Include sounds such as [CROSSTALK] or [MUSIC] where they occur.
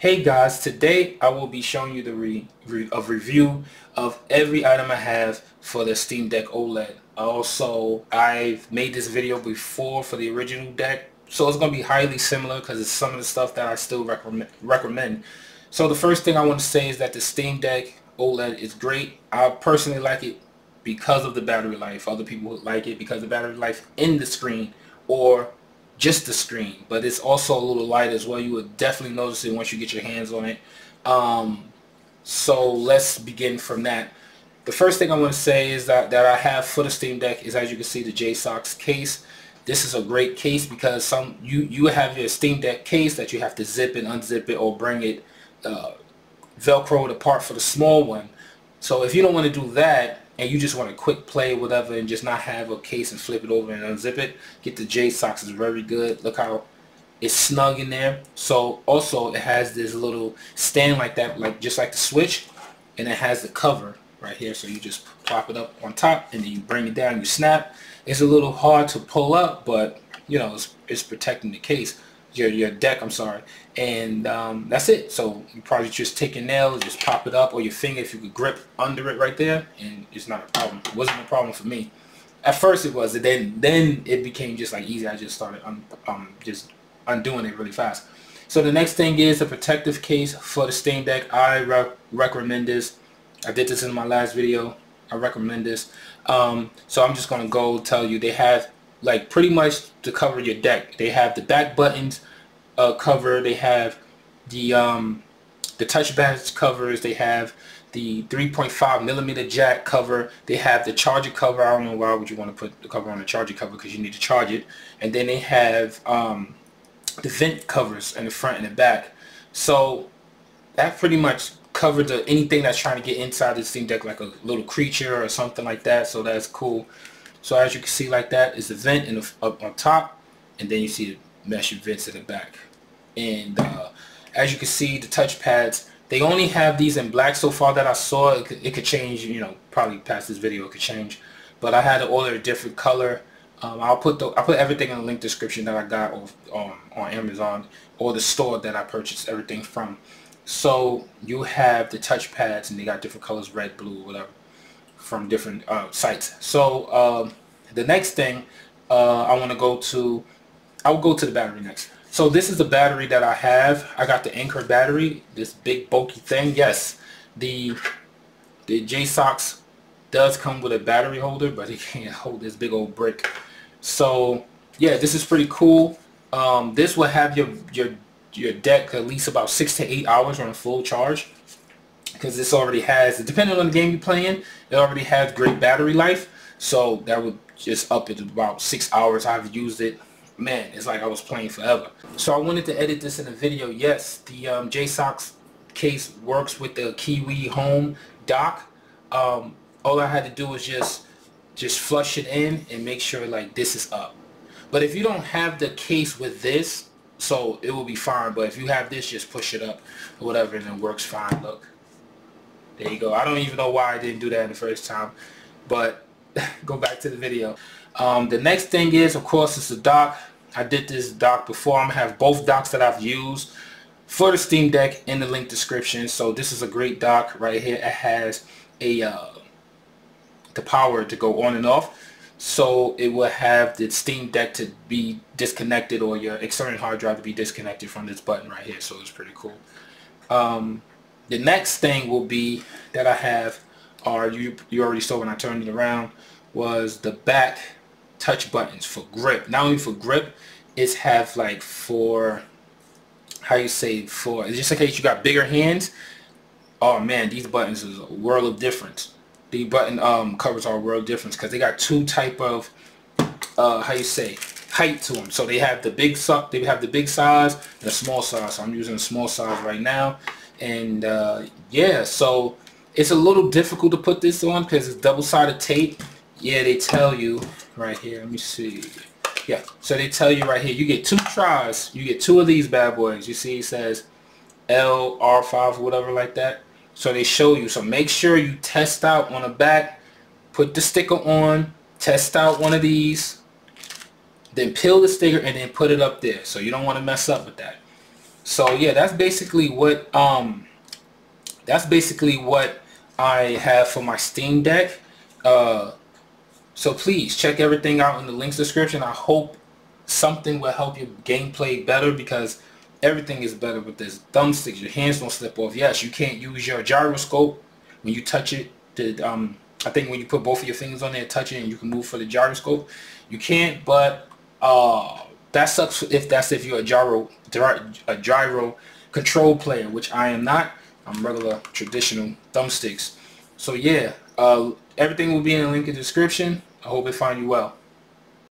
Hey guys, today I will be showing you the re, re a review of every item I have for the Steam Deck OLED. Also, I've made this video before for the original deck, so it's going to be highly similar because it's some of the stuff that I still recommend. recommend. So the first thing I want to say is that the Steam Deck OLED is great. I personally like it because of the battery life. Other people like it because the battery life in the screen or just the screen, but it's also a little light as well. You would definitely notice it once you get your hands on it. Um, so let's begin from that. The first thing I want to say is that, that I have for the Steam Deck is as you can see the Jsaux case. This is a great case because some you, you have your Steam Deck case that you have to zip and unzip it or bring it uh, Velcro apart for the small one. So if you don't want to do that, and you just want a quick play whatever and just not have a case and flip it over and unzip it, get the Jsaux is very good. Look how it's snug in there. So also it has this little stand like that, like just like the Switch, and it has the cover right here. So you just plop it up on top and then you bring it down, you snap. It's a little hard to pull up, but you know, it's, it's protecting the case your your deck I'm sorry. And um, that's it. So you probably just take your nail just pop it up or your finger if you could grip under it right there and it's not a problem. It wasn't a problem for me. At first it was and then then it became just like easy. I just started un, um, just undoing it really fast. So the next thing is a protective case for the Steam Deck. I re recommend this. I did this in my last video. I recommend this. Um, so I'm just gonna go tell you they have like pretty much to cover your deck. They have the back buttons uh, cover. They have the um, the touch pad covers. They have the 3.5 millimeter jack cover. They have the charger cover. I don't know why would you want to put the cover on the charger cover because you need to charge it. And then they have um, the vent covers in the front and the back. So that pretty much covered the, anything that's trying to get inside the Steam Deck like a little creature or something like that. So that's cool. So as you can see like that is the vent in the, up on top and then you see the mesh vents in the back. And uh, as you can see the touch pads, they only have these in black so far that I saw. It could, it could change, you know, probably past this video it could change. But I had to order a different color. Um, I'll put the I'll put everything in the link description that I got on, on, on Amazon or the store that I purchased everything from. So you have the touch pads and they got different colors, red, blue, whatever from different uh, sites. So um, the next thing uh, I want to go to, I will go to the battery next. So this is the battery that I have. I got the Anker battery, this big bulky thing. Yes, the the Jsaux does come with a battery holder, but [LAUGHS] it can't hold this big old brick. So yeah, this is pretty cool. Um, this will have your your your deck at least about six to eight hours on a full charge because this already has, depending on the game you're playing, it already has great battery life. So that would just up it to about six hours. I've used it. Man, it's like I was playing forever. So I wanted to edit this in a video. Yes, the um, Jsaux case works with the Kiwi Home dock. Um, all I had to do was just just flush it in and make sure like this is up. But if you don't have the case with this, so it will be fine. But if you have this, just push it up or whatever and it works fine. Look. There you go. I don't even know why I didn't do that in the first time. But [LAUGHS] go back to the video. Um, the next thing is, of course, it's the dock. I did this dock before. I'm going to have both docks that I've used for the Steam Deck in the link description. So this is a great dock right here. It has a uh, the power to go on and off. So it will have the Steam Deck to be disconnected or your external hard drive to be disconnected from this button right here. So it's pretty cool. Um, the next thing will be that I have, or you, you already saw when I turned it around, was the back touch buttons for grip. Not only for grip, it's have like for, how you say, for, just in case you got bigger hands, oh man, these buttons is a world of difference. The button um, covers are a world difference because they got two type of, uh, how you say, height to them. So they have the big they have the big size and the small size. So I'm using the small size right now and uh, yeah so it's a little difficult to put this on because it's double-sided tape. Yeah they tell you right here. Let me see. Yeah so they tell you right here you get two tries. You get two of these bad boys. You see it says L R5 or whatever like that. So they show you. So make sure you test out on the back. Put the sticker on. Test out one of these. Then peel the sticker and then put it up there. So you don't want to mess up with that So yeah, that's basically what um that's basically what I have for my Steam Deck. Uh, so please check everything out in the links description. I hope something will help your gameplay better because everything is better with this thumbsticks. Your hands don't slip off. Yes, you can't use your gyroscope when you touch it. To, um, I think when you put both of your fingers on there, touch it, and you can move for the gyroscope. You can't, but uh, that sucks if that's if you're a gyro a gyro control player, which I am not. I'm regular traditional thumbsticks. So yeah, uh, everything will be in the link in the description. I hope it find you well.